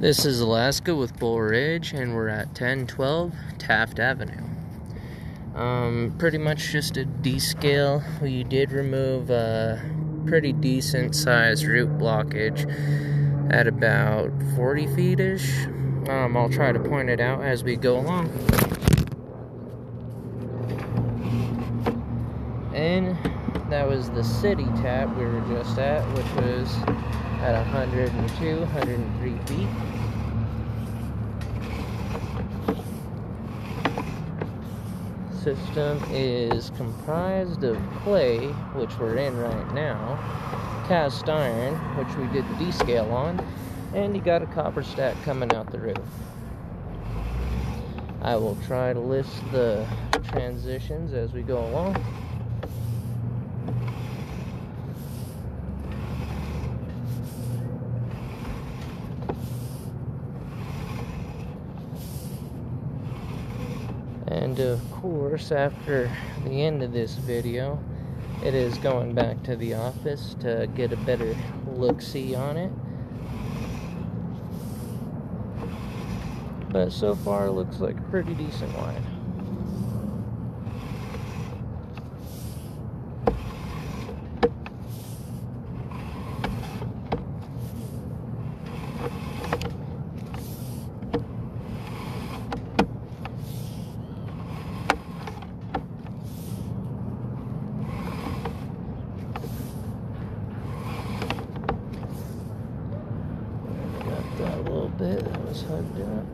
This is Alaska with Bull Ridge, and we're at 1012 Taft Avenue. Um, pretty much just a descale. We did remove a pretty decent sized root blockage at about 40 feet ish. Um, I'll try to point it out as we go along. And that was the city tap we were just at, which was at 102, 103 feet. System is comprised of clay, which we're in right now, cast iron, which we did the descale on, and you got a copper stack coming out the roof. I will try to list the transitions as we go along. And of course, after the end of this video, it is going back to the office to get a better look-see on it. But so far, looks like a pretty decent line. Got that a little bit, that was hugged up.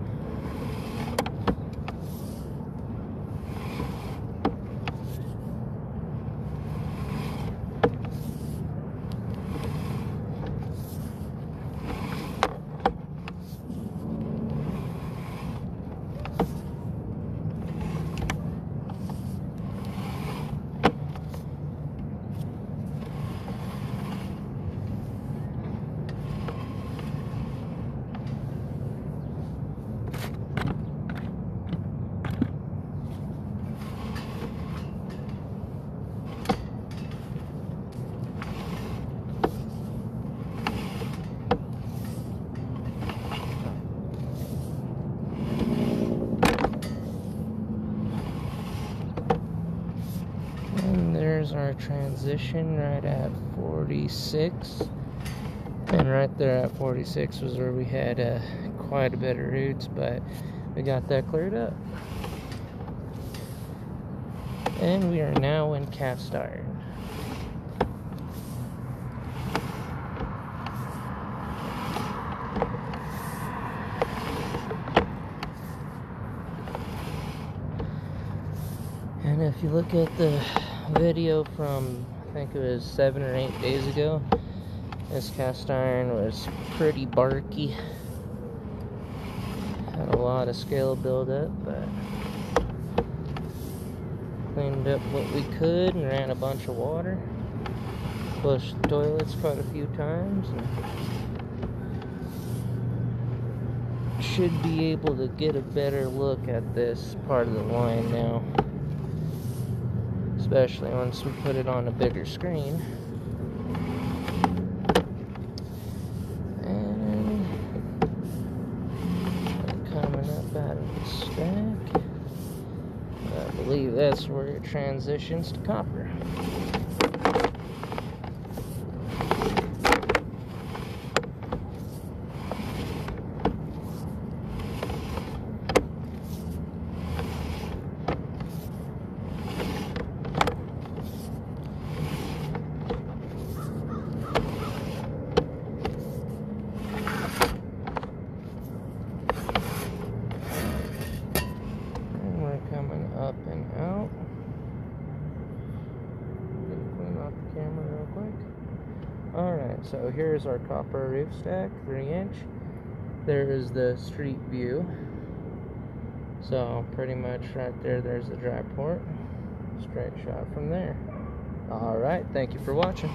And there's our transition right at 46. And right there at 46 was where we had uh, quite a bit of roots, but we got that cleared up. And we are now in cast iron. And if you look at the video from, I think it was seven or eight days ago, this cast iron was pretty barky. Had a lot of scale buildup, but cleaned up what we could and ran a bunch of water. Flushed toilets quite a few times. Should be able to get a better look at this part of the line now especially once we put it on a bigger screen. And coming up out of the stack, I believe that's where it transitions to copper. And we're coming up and out. Gonna clean off the camera real quick. Alright, so here's our copper roof stack, 3 inch. There is the street view. So pretty much right there, there's the dry port. Straight shot from there. Alright, thank you for watching.